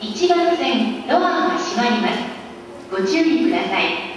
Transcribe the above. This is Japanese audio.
1番線ドアが閉まります。ご注意ください。